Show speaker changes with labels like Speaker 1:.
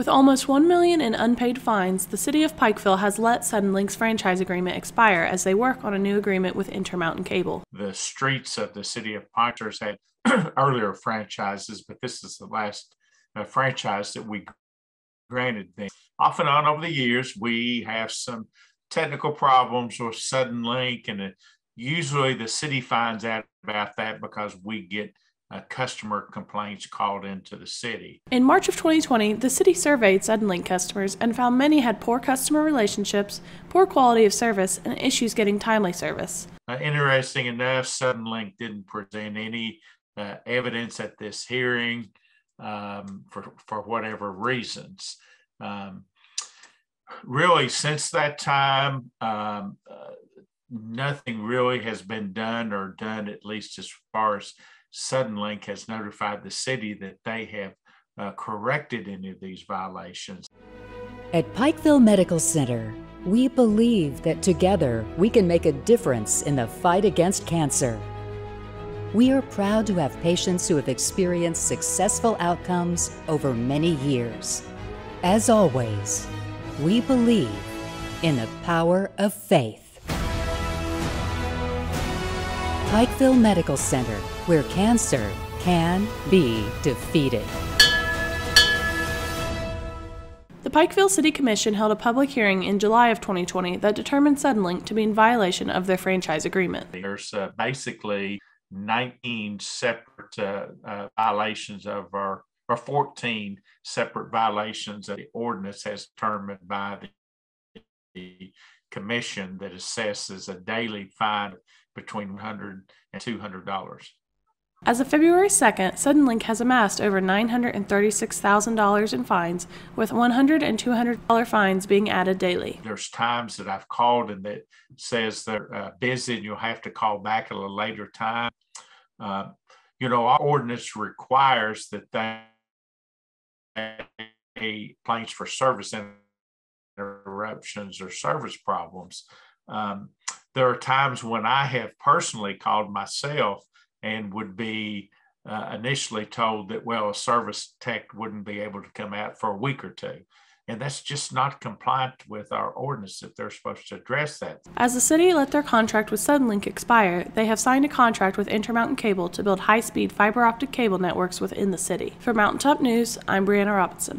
Speaker 1: With almost 1 million in unpaid fines, the City of Pikeville has let Suddenlink's franchise agreement expire as they work on a new agreement with Intermountain Cable.
Speaker 2: The streets of the City of Pikeville had earlier franchises, but this is the last uh, franchise that we granted them. Off and on over the years, we have some technical problems with Suddenlink, and it, usually the city finds out about that because we get uh, customer complaints called into the city.
Speaker 1: In March of 2020, the city surveyed Suddenlink customers and found many had poor customer relationships, poor quality of service, and issues getting timely service.
Speaker 2: Uh, interesting enough, Suddenlink didn't present any uh, evidence at this hearing um, for, for whatever reasons. Um, really, since that time, um, uh, nothing really has been done or done, at least as far as Suddenlink has notified the city that they have uh, corrected any of these violations.
Speaker 3: At Pikeville Medical Center, we believe that together we can make a difference in the fight against cancer. We are proud to have patients who have experienced successful outcomes over many years. As always, we believe in the power of faith. Pikeville Medical Center, where cancer can be defeated.
Speaker 1: The Pikeville City Commission held a public hearing in July of 2020 that determined Suddenlink to be in violation of their franchise agreement.
Speaker 2: There's uh, basically 19 separate uh, uh, violations of our, or 14 separate violations that the ordinance has determined by the, the commission that assesses a daily fine between 100 and 200 dollars.
Speaker 1: As of February 2nd, Suddenlink has amassed over $936,000 in fines, with $100 and $200 fines being added daily.
Speaker 2: There's times that I've called and that says they're uh, busy and you'll have to call back at a later time. Uh, you know, our ordinance requires that they planes for service interruptions or service problems. Um, there are times when I have personally called myself and would be uh, initially told that, well, a service tech wouldn't be able to come out for a week or two. And that's just not compliant with our ordinance if they're supposed to address that.
Speaker 1: As the city let their contract with Suddenlink expire, they have signed a contract with Intermountain Cable to build high speed fiber optic cable networks within the city. For Mountaintop News, I'm Brianna Robinson.